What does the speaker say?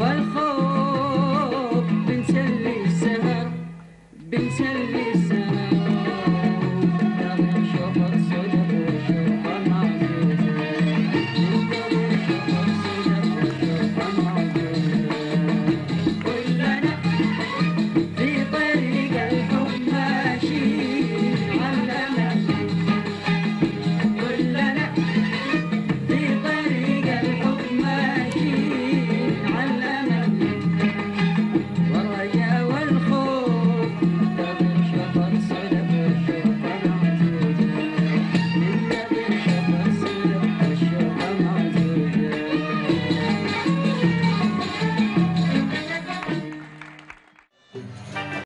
والخوف